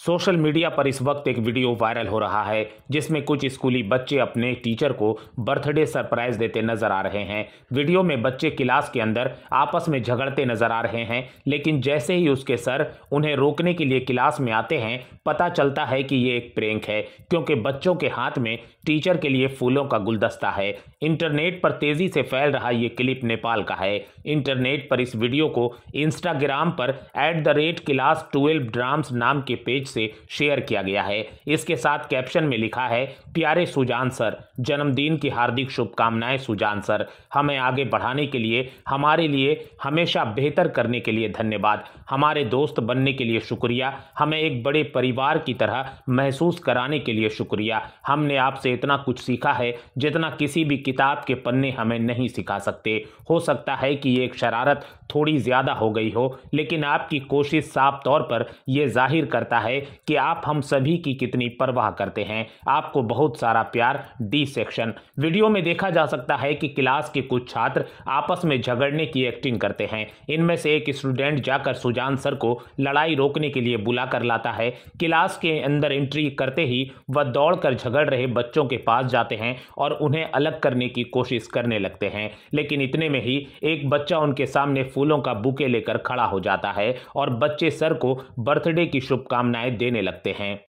Social media पर इस वक्त एक वीडियो वायरल हो रहा है, जिसमें कुछ स्कूली बच्चे अपने टीचर को बर्थडे सरप्राइज़ देते नज़र आ रहे हैं। वीडियो में बच्चे क्लास के अंदर आपस में झगड़ते नज़र आ रहे हैं, लेकिन जैसे ही उसके सर उन्हें रोकने के लिए क्लास में आते हैं, पता चलता है कि ये एक प्रेंक है, क्योंकि बच्चों के हाथ में टीचर के लिए फूलों का गुलदस्ता है। इंटरनेट पर तेज़ी से फैल रहा ये क्लिप नेपाल का है। इंटरनेट पर इस वीडियो को इंस्टाग्राम पर at the rate class twelve drums नाम के पेज से शेयर किया गया है। इसके साथ कैप्शन में लिखा है, प्यारे सुजान सर, जन्मदिन की हार्दिक शुभकामनाएँ सुजान सर। हमें आगे बढ़ाने के लिए, हमारे लिए हमेशा बेहतर करने के लिए धन्यवाद। हमारे दोस्त बनने के लिए शुक्रिया। हमें एक बड़े परिवार की तरह महसूस कराने के लिए शुक्रिया। हमने आपसे इतना कुछ सीखा है, जितना किसी भी किताब के पन्ने हमें नहीं सिखा सकते। हो सकता है कि ये एक शरारत थोड़ी ज़्यादा हो गई हो, लेकिन आपकी कोशिश साफ़ तौर पर यह ज़ाहिर करता है कि आप हम सभी की कितनी परवाह करते हैं। आपको बहुत सारा प्यार डी सेक्शन वीडियो में देखा जा सकता है कि क्लास के कुछ छात्र आपस में झगड़ने की एक्टिंग करते हैं। इनमें से एक स्टूडेंट जाकर सुजान सर को लड़ाई रोकने के लिए बुला कर लाता है। क्लास के अंदर एंट्री करते ही वह दौड़कर झगड़ रहे बच्चों के पास जाते हैं और उन्हें अलग करने की कोशिश करने लगते हैं। लेकिन इतने में ही एक बच्चा उनके सामने फूलों का बुके लेकर खड़ा हो जाता है और बच्चे सर को बर्थडे की शुभकामनाएँ देने लगते हैं।